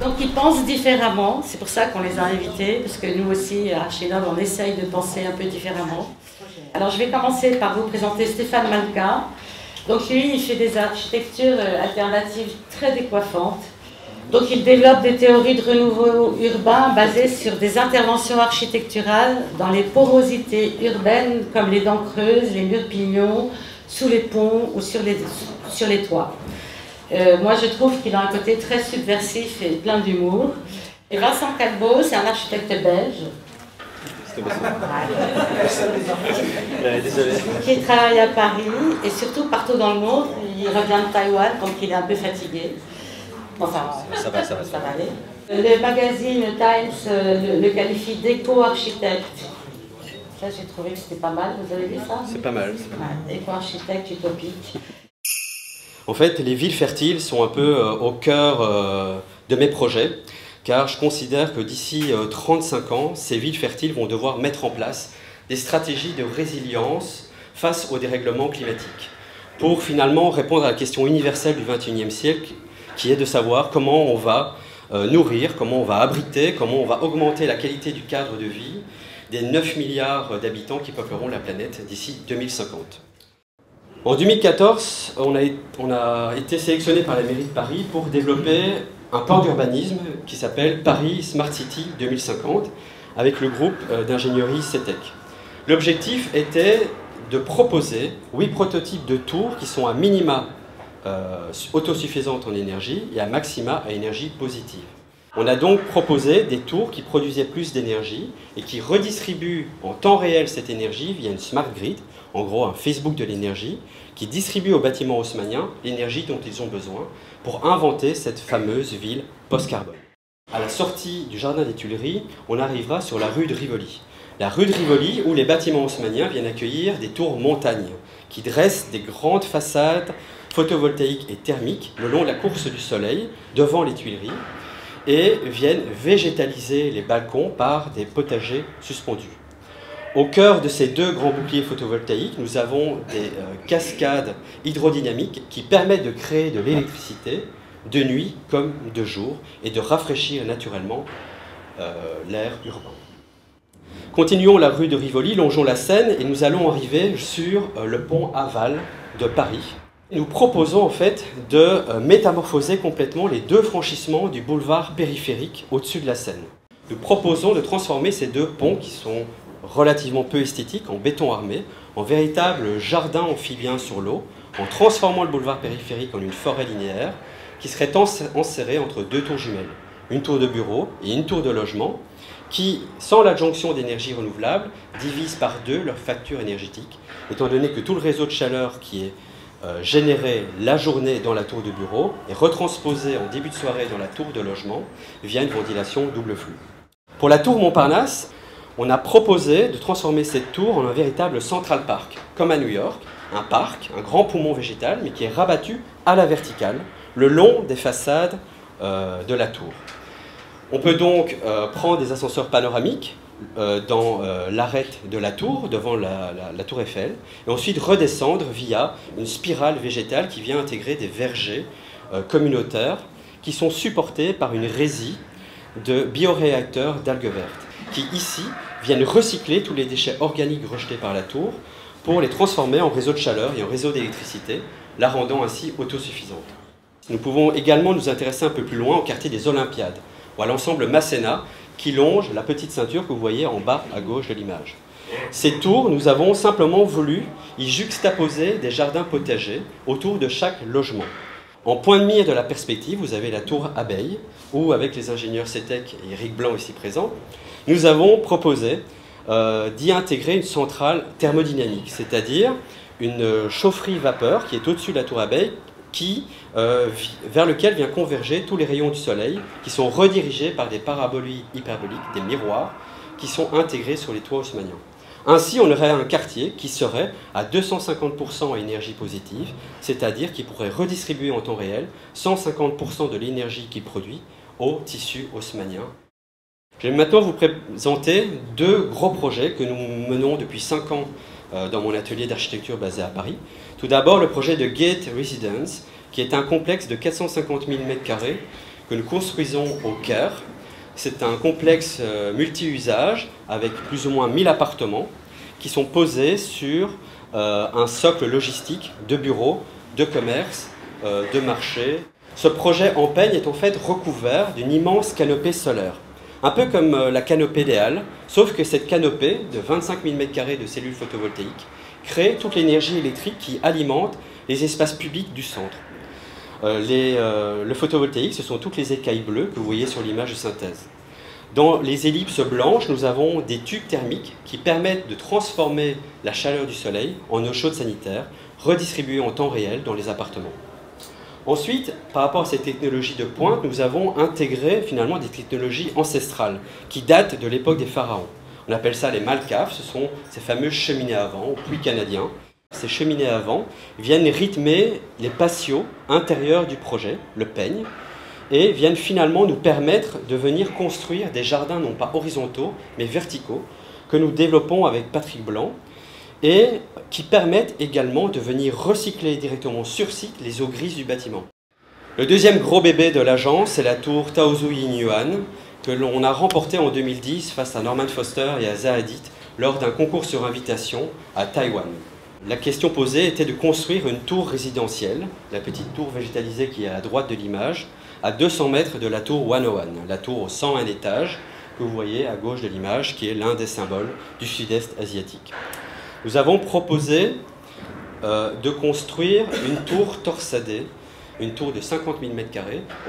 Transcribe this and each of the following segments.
Donc ils pensent différemment, c'est pour ça qu'on les a invités, parce que nous aussi, à on essaye de penser un peu différemment. Alors je vais commencer par vous présenter Stéphane Malka. Donc lui, il fait des architectures euh, alternatives très décoiffantes. Donc il développe des théories de renouveau urbain basées sur des interventions architecturales dans les porosités urbaines comme les dents creuses, les murs pignons, sous les ponts ou sur les, sur les toits. Euh, moi je trouve qu'il a un côté très subversif et plein d'humour. Et Vincent Calbeau, c'est un architecte belge. Qui travaille à Paris et surtout partout dans le monde. Il revient de Taïwan, donc il est un peu fatigué. Enfin, ça va, ça va, ça va aller. Le magazine Times euh, le, qualifie d'éco-architecte. Ça, j'ai trouvé que c'était pas mal. Vous avez vu ça? C'est pas mal. éco-architecte utopique. En fait, les villes fertiles sont un peu euh, au cœur euh, de mes projets, car je considère que d'ici 35 ans, ces villes fertiles vont devoir mettre en place des stratégies de résilience face au dérèglement climatique, pour finalement répondre à la question universelle du XXIe siècle, qui est de savoir comment on va euh, nourrir, comment on va abriter, comment on va augmenter la qualité du cadre de vie des 9 milliards d'habitants qui peupleront la planète d'ici 2050. En 2014, on a, été sélectionné par la mairie de Paris pour développer un plan d'urbanisme qui s'appelle Paris Smart City 2050 avec le groupe euh, d'ingénierie CETEC. L'objectif était de proposer huit prototypes de tours qui sont à minima euh, autosuffisante en énergie et à maxima à énergie positive. On a donc proposé des tours qui produisaient plus d'énergie et qui redistribuent en temps réel cette énergie via une smart grid, en gros un Facebook de l'énergie, qui distribue aux bâtiments haussmanniens l'énergie dont ils ont besoin pour inventer cette fameuse ville post-carbone. À la sortie du jardin des Tuileries, on arrivera sur la rue de Rivoli. La rue de Rivoli où les bâtiments haussmanniens viennent accueillir des tours montagnes qui dressent des grandes façades photovoltaïques et thermiques le long de la course du soleil, devant les Tuileries, et viennent végétaliser les balcons par des potagers suspendus. Au cœur de ces deux grands boucliers photovoltaïques, nous avons des euh, cascades hydrodynamiques qui permettent de créer de l'électricité de nuit comme de jour et de rafraîchir naturellement euh, l'air urbain. Continuons la rue de Rivoli, longeons la Seine et nous allons arriver sur euh, le pont aval de Paris, nous proposons en fait de métamorphoser complètement les deux franchissements du boulevard périphérique au-dessus de la Seine. Nous proposons de transformer ces deux ponts qui sont relativement peu esthétiques en béton armé en véritable jardin amphibien sur l'eau en transformant le boulevard périphérique en une forêt linéaire qui serait enserrée entre deux tours jumelles, une tour de bureau et une tour de logement qui, sans l'adjonction d'énergie renouvelable, divisent par deux leur facture énergétique, étant donné que tout le réseau de chaleur qui est euh, généré la journée dans la tour de bureau et retransposé en début de soirée dans la tour de logement via une ventilation double flux. Pour la tour Montparnasse, on a proposé de transformer cette tour en un véritable Central Park, comme à New York, un parc, un grand poumon végétal, mais qui est rabattu à la verticale, le long des façades euh, de la tour. On peut donc euh, prendre des ascenseurs panoramiques euh, dans l'arête de la tour, devant la, tour Eiffel, et ensuite redescendre via une spirale végétale qui vient intégrer des vergers communautaires qui sont supportés par une résie de bioréacteurs d'algues vertes, qui ici viennent recycler tous les déchets organiques rejetés par la tour pour les transformer en réseau de chaleur et en réseau d'électricité, la rendant ainsi autosuffisante. Nous pouvons également nous intéresser un peu plus loin au quartier des Olympiades, ou à l'ensemble Masséna, qui longe la petite ceinture que vous voyez en bas à gauche de l'image. Ces tours, nous avons simplement voulu y juxtaposer des jardins potagers autour de chaque logement. En point de mire de la perspective, vous avez la tour Abeille, où avec les ingénieurs CETEC et Eric Blanc ici présent, nous avons proposé euh, d'y intégrer une centrale thermodynamique, c'est-à-dire une chaufferie vapeur qui est au-dessus de la tour Abeille euh, vers lequel vient converger tous les rayons du Soleil, qui sont redirigés par des parabolies hyperboliques, des miroirs, qui sont intégrés sur les toits haussmanniens. Ainsi, on aurait un quartier qui serait à 250% à énergie positive, c'est-à-dire qui pourrait redistribuer en temps réel 150% de l'énergie qu'il produit au tissu haussmannien. Je vais maintenant vous présenter deux gros projets que nous menons depuis 5 ans euh, dans mon atelier d'architecture basé à Paris. Tout d'abord, le projet de Gate Residence, qui est un complexe de 450 000 m2 que nous construisons au cœur. C'est un complexe euh, multi-usage avec plus ou moins 1000 appartements qui sont posés sur euh, un socle logistique de bureaux, de commerce, euh, de marché. Ce projet en peigne est en fait recouvert d'une immense canopée solaire. Un peu comme la canopée des Halles, sauf que cette canopée de 25 000 m2 de cellules photovoltaïques crée toute l'énergie électrique qui alimente les espaces publics du centre. Le photovoltaïque, ce sont toutes les écailles bleues que vous voyez sur l'image de synthèse. Dans les ellipses blanches, nous avons des tubes thermiques qui permettent de transformer la chaleur du soleil en eau chaude sanitaire, redistribuée en temps réel dans les appartements. Ensuite, par rapport à ces technologies de pointe, nous avons intégré finalement des technologies ancestrales qui datent de l'époque des pharaons. On appelle ça les malcafs, ce sont ces fameuses cheminées à vent, au puits canadien. Ces cheminées à vent viennent rythmer les patios intérieurs du projet, le peigne, et viennent finalement nous permettre de venir construire des jardins non pas horizontaux mais verticaux que nous développons avec Patrick Blanc et qui permettent également de venir recycler directement sur site les eaux grises du bâtiment. Le deuxième gros bébé de l'agence, c'est la tour Taozu Yuan que l'on a remportée en 2010 face à Norman Foster et à Zahadit lors d'un concours sur invitation à Taïwan. La question posée était de construire une tour résidentielle, la petite tour végétalisée qui est à droite de l'image, à 200 mètres de la tour 101, la tour au 101 étages que vous voyez à gauche de l'image, qui est l'un des symboles du sud-est asiatique. Nous avons proposé euh, de construire une tour torsadée, une tour de 50 000 m2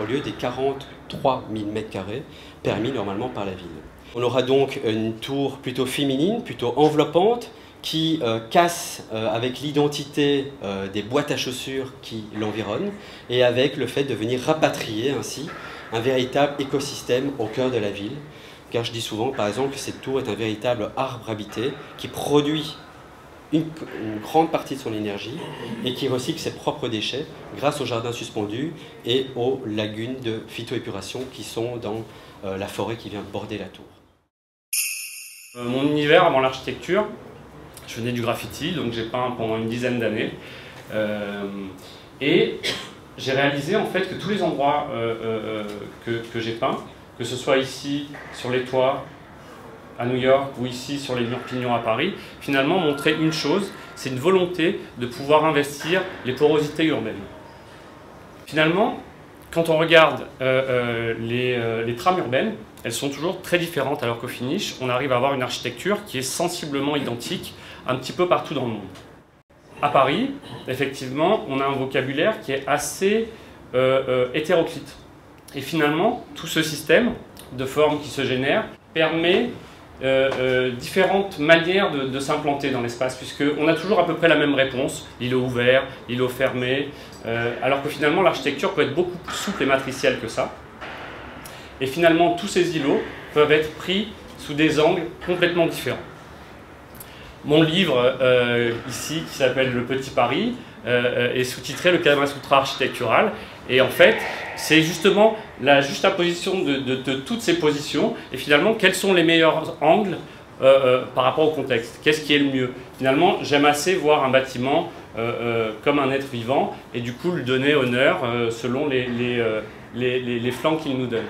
au lieu des 43 000 m2 permis normalement par la ville. On aura donc une tour plutôt féminine, plutôt enveloppante, qui euh, casse euh, avec l'identité euh, des boîtes à chaussures qui l'environnent et avec le fait de venir rapatrier ainsi un véritable écosystème au cœur de la ville. Car je dis souvent, par exemple, que cette tour est un véritable arbre habité qui produit une, grande partie de son énergie et qui recycle ses propres déchets grâce aux jardins suspendus et aux lagunes de phytoépuration qui sont dans la forêt qui vient border la tour. Mon univers avant l'architecture, je venais du graffiti, donc j'ai peint pendant une dizaine d'années. Euh, et j'ai réalisé en fait que tous les endroits euh, euh, que, que j'ai peints, que ce soit ici sur les toits à New York ou ici sur les murs pignons à Paris, finalement montraient une chose, c'est une volonté de pouvoir investir les porosités urbaines. Finalement, quand on regarde les, les, trames urbaines, elles sont toujours très différentes alors qu'au finish, on arrive à avoir une architecture qui est sensiblement identique un petit peu partout dans le monde. À Paris, effectivement, on a un vocabulaire qui est assez euh, euh, hétéroclite. Et finalement, tout ce système de formes qui se génèrent permet euh, différentes manières de, s'implanter dans l'espace, puisqu'on a toujours à peu près la même réponse, l'îlot ouvert, l'îlot fermé, alors que finalement l'architecture peut être beaucoup plus souple et matricielle que ça. Et finalement, tous ces îlots peuvent être pris sous des angles complètement différents mon livre euh, ici, qui s'appelle Le Petit Paris, euh, est sous-titré Le Kama Sutra architectural. Et en fait, c'est justement la juxtaposition de, de, toutes ces positions et finalement, quels sont les meilleurs angles euh, par rapport au contexte? Qu'est-ce qui est le mieux? Finalement, j'aime assez voir un bâtiment comme un être vivant et du coup lui donner honneur selon les, les, flancs qu'il nous donne.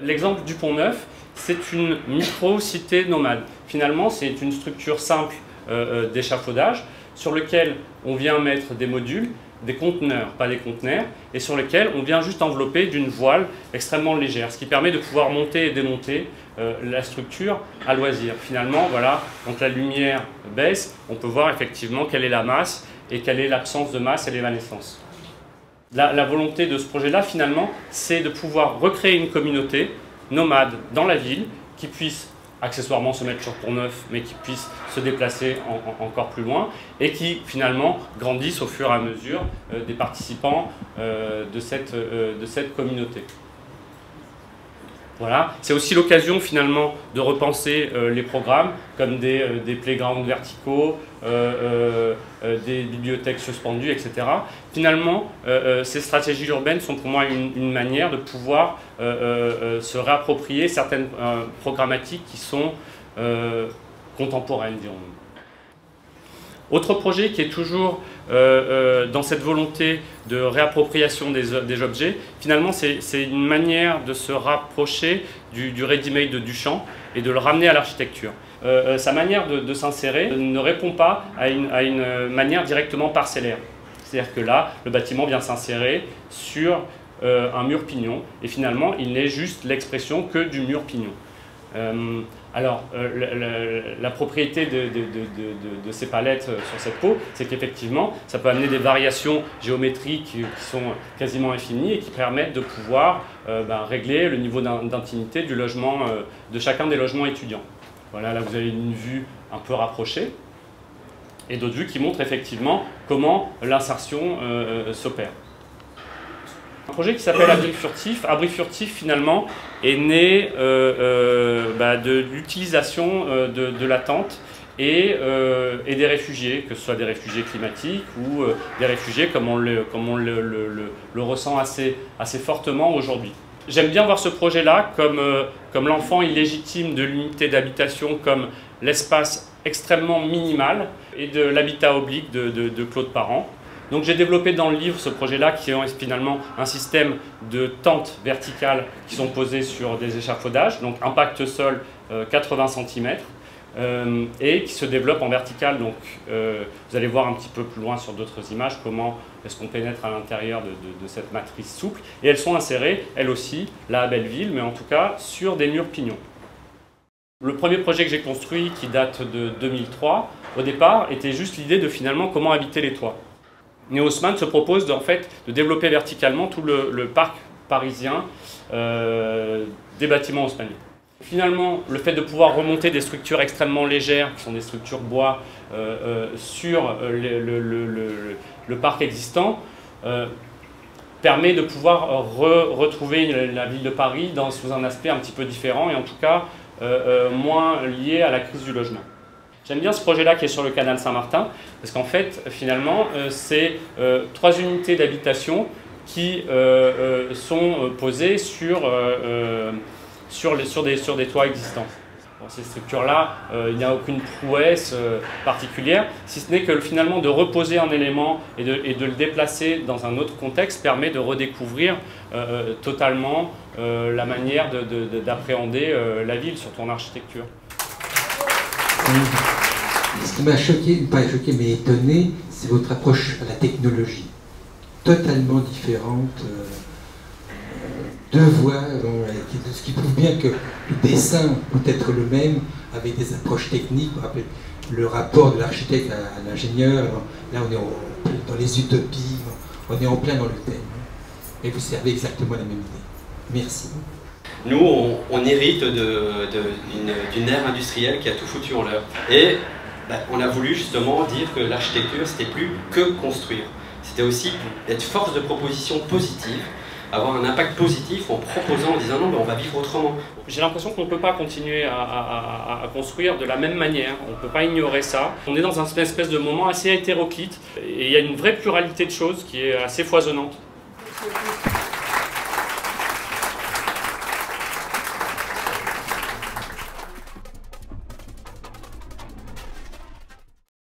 L'exemple du Pont Neuf, c'est une micro-cité nomade. Finalement, c'est une structure simple euh, euh, d'échafaudage sur lequel on vient mettre des modules, des conteneurs, pas des conteneurs, et sur lesquels on vient juste envelopper d'une voile extrêmement légère, ce qui permet de pouvoir monter et démonter euh, la structure à loisir. Finalement, voilà, quand la lumière baisse, on peut voir effectivement quelle est la masse et quelle est l'absence de masse et l'évanescence. La volonté de ce projet-là, finalement, c'est de pouvoir recréer une communauté nomade dans la ville qui puisse accessoirement se mettre sur Pont-Neuf, mais qui puissent se déplacer encore plus loin et qui finalement grandissent au fur et à mesure euh, des participants euh, euh, de cette communauté. Voilà. C'est aussi l'occasion finalement de repenser les programmes comme des, des playgrounds verticaux, des bibliothèques suspendues, etc. Finalement, ces stratégies urbaines sont pour moi une, une manière de pouvoir se réapproprier certaines programmatiques qui sont contemporaines, dirons-nous. Autre projet qui est toujours euh, euh, dans cette volonté de réappropriation des, objets, finalement c'est une manière de se rapprocher du, ready-made de Duchamp et de le ramener à l'architecture. Euh, sa manière de, s'insérer ne répond pas à une, à une manière directement parcellaire. C'est-à-dire que là, le bâtiment vient s'insérer sur un mur pignon et finalement il n'est juste l'expression que du mur pignon. Euh, alors, euh, la propriété de, ces palettes euh, sur cette peau, c'est qu'effectivement, ça peut amener des variations géométriques qui sont quasiment infinies et qui permettent de pouvoir ben, régler le niveau d'intimité du logement, de chacun des logements étudiants. Voilà, là vous avez une vue un peu rapprochée et d'autres vues qui montrent effectivement comment l'insertion s'opère. Un projet qui s'appelle Abri Furtif. Abri Furtif, finalement, est né euh, euh, bah, de l'utilisation euh, de, la tente et, des réfugiés, que ce soit des réfugiés climatiques ou des réfugiés comme on le, ressent assez, fortement aujourd'hui. J'aime bien voir ce projet-là comme, l'enfant illégitime de l'unité d'habitation, comme l'espace extrêmement minimal et de l'habitat oblique de, de Claude Parent. Donc j'ai développé dans le livre ce projet-là qui est finalement un système de tentes verticales qui sont posées sur des échafaudages, donc impact sol 80 euh, cm, euh, et qui se développe en vertical. Donc euh, vous allez voir un petit peu plus loin sur d'autres images comment est-ce qu'on pénètre à l'intérieur de, cette matrice souple. Et elles sont insérées, elles aussi, là à Belleville, mais en tout cas sur des murs pignons. Le premier projet que j'ai construit, qui date de 2003, au départ, était juste l'idée de finalement comment habiter les toits. Neosman se propose de, fait, de développer verticalement tout le, parc parisien euh, des bâtiments haussmanniens. Finalement, le fait de pouvoir remonter des structures extrêmement légères, qui sont des structures bois, euh, euh, sur le, parc existant, permet de pouvoir retrouver la ville de Paris dans, sous un aspect un petit peu différent et en tout cas moins lié à la crise du logement. J'aime bien ce projet-là qui est sur le canal Saint-Martin, parce qu'en fait, finalement, euh, c'est euh, trois unités d'habitation qui euh, sont posées sur, sur, des, sur des toits existants. Ces structures-là, il n'y a aucune prouesse particulière, si ce n'est que finalement de reposer un élément et de, le déplacer dans un autre contexte permet de redécouvrir totalement la manière d'appréhender la ville, surtout en architecture. Ce qui m'a choqué, pas choqué, mais étonné, c'est votre approche à la technologie. Totalement différente. Euh, deux voix, ce qui prouve bien que le dessin peut être le même avec des approches techniques. Le rapport de l'architecte à, l'ingénieur, là on est dans les utopies, on est en plein dans le thème. Et vous servez exactement la même idée. Merci. Nous, on, hérite d'une ère industrielle qui a tout foutu en l'air. Et ben, on a voulu justement dire que l'architecture, c'était plus que construire. C'était aussi être force de proposition positive, avoir un impact positif en proposant, en disant non, mais on va vivre autrement. J'ai l'impression qu'on ne peut pas continuer à, construire de la même manière, on ne peut pas ignorer ça. On est dans un espèce de moment assez hétéroclite et il y a une vraie pluralité de choses qui est assez foisonnante.